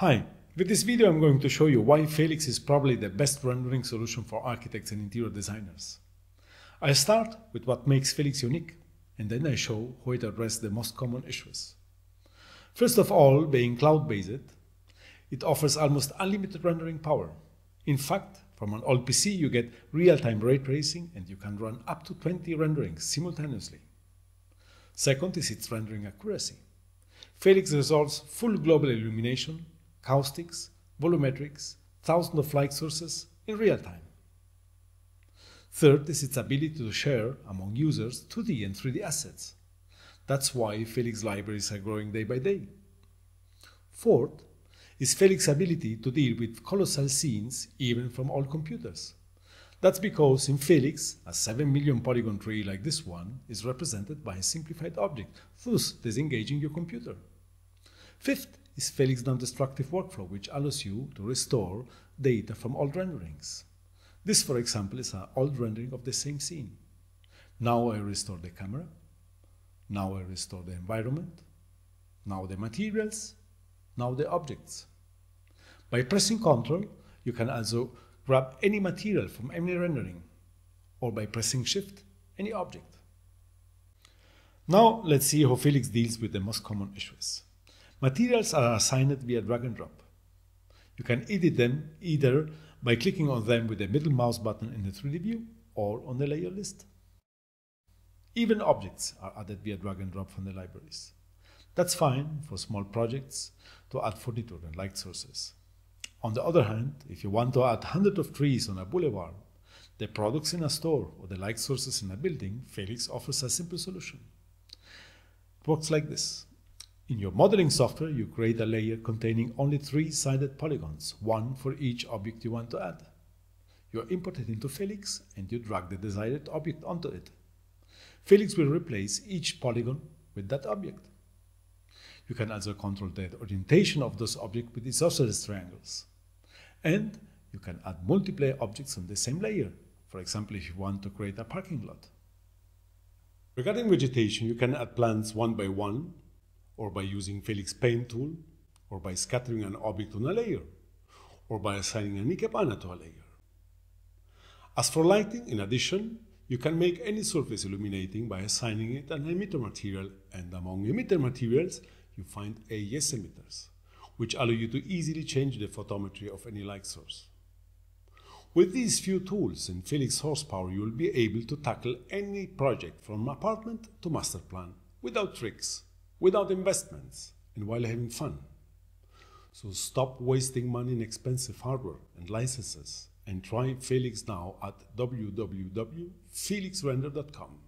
Hi, with this video I'm going to show you why Felix is probably the best rendering solution for architects and interior designers. I start with what makes Felix unique, and then I show how it addresses the most common issues. First of all, being cloud-based, it offers almost unlimited rendering power. In fact, from an old PC you get real-time ray tracing and you can run up to 20 renderings simultaneously. Second is its rendering accuracy. Felix resolves full global illumination caustics, volumetrics, thousands of light sources in real time. Third is its ability to share among users 2D and 3D assets. That's why Felix libraries are growing day by day. Fourth is Felix's ability to deal with colossal scenes even from old computers. That's because in Felix, a 7 million polygon tree like this one is represented by a simplified object, thus disengaging your computer. Fifth is Felix non-destructive workflow, which allows you to restore data from old renderings. This, for example, is an old rendering of the same scene. Now I restore the camera. Now I restore the environment. Now the materials. Now the objects. By pressing Ctrl, you can also grab any material from any rendering, or by pressing Shift, any object. Now let's see how Felix deals with the most common issues. Materials are assigned via drag and drop. You can edit them either by clicking on them with the middle mouse button in the 3D view or on the layer list. Even objects are added via drag and drop from the libraries. That's fine for small projects to add furniture and light sources. On the other hand, if you want to add hundreds of trees on a boulevard, the products in a store or the light sources in a building, Felix offers a simple solution. It works like this. In your modeling software, you create a layer containing only three sided polygons, one for each object you want to add. You import it into Felix and you drag the desired object onto it. Felix will replace each polygon with that object. You can also control the orientation of those objects with isosceles triangles. And you can add multiple objects on the same layer, for example if you want to create a parking lot. Regarding vegetation, you can add plants one by one or by using Felix Paint tool, or by scattering an object on a layer, or by assigning a ikebana to a layer. As for lighting, in addition, you can make any surface illuminating by assigning it an emitter material, and among emitter materials, you find IES emitters, which allow you to easily change the photometry of any light source. With these few tools and Felix horsepower, you will be able to tackle any project from apartment to master plan without tricks without investments and while having fun. So stop wasting money in expensive hardware and licenses and try Felix now at www.felixrender.com.